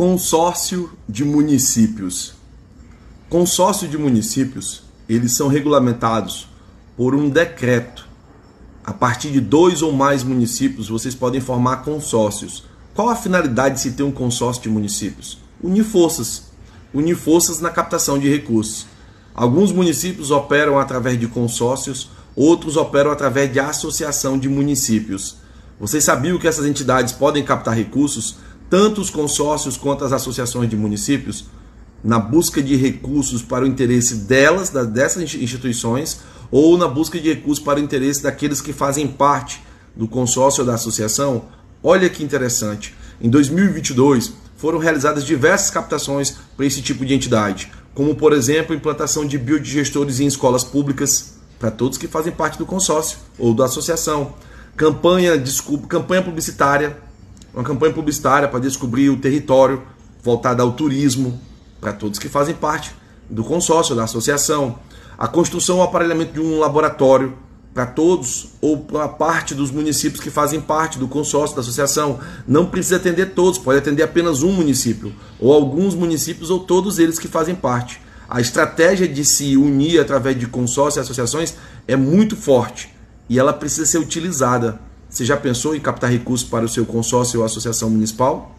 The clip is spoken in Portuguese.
Consórcio de municípios. Consórcio de municípios, eles são regulamentados por um decreto. A partir de dois ou mais municípios, vocês podem formar consórcios. Qual a finalidade de se ter um consórcio de municípios? Unir forças. Unir forças na captação de recursos. Alguns municípios operam através de consórcios, outros operam através de associação de municípios. Vocês sabiam que essas entidades podem captar recursos, tanto os consórcios quanto as associações de municípios, na busca de recursos para o interesse delas, dessas instituições, ou na busca de recursos para o interesse daqueles que fazem parte do consórcio ou da associação? Olha que interessante. Em 2022, foram realizadas diversas captações para esse tipo de entidade, como, por exemplo, implantação de biodigestores em escolas públicas, para todos que fazem parte do consórcio ou da associação. Campanha, desculpa, campanha publicitária, uma campanha publicitária para descobrir o território voltada ao turismo, para todos que fazem parte do consórcio, da associação. A construção ou aparelhamento de um laboratório para todos ou para parte dos municípios que fazem parte do consórcio da associação. Não precisa atender todos, pode atender apenas um município, ou alguns municípios, ou todos eles que fazem parte. A estratégia de se unir através de consórcios e associações é muito forte e ela precisa ser utilizada. Você já pensou em captar recursos para o seu consórcio ou associação municipal?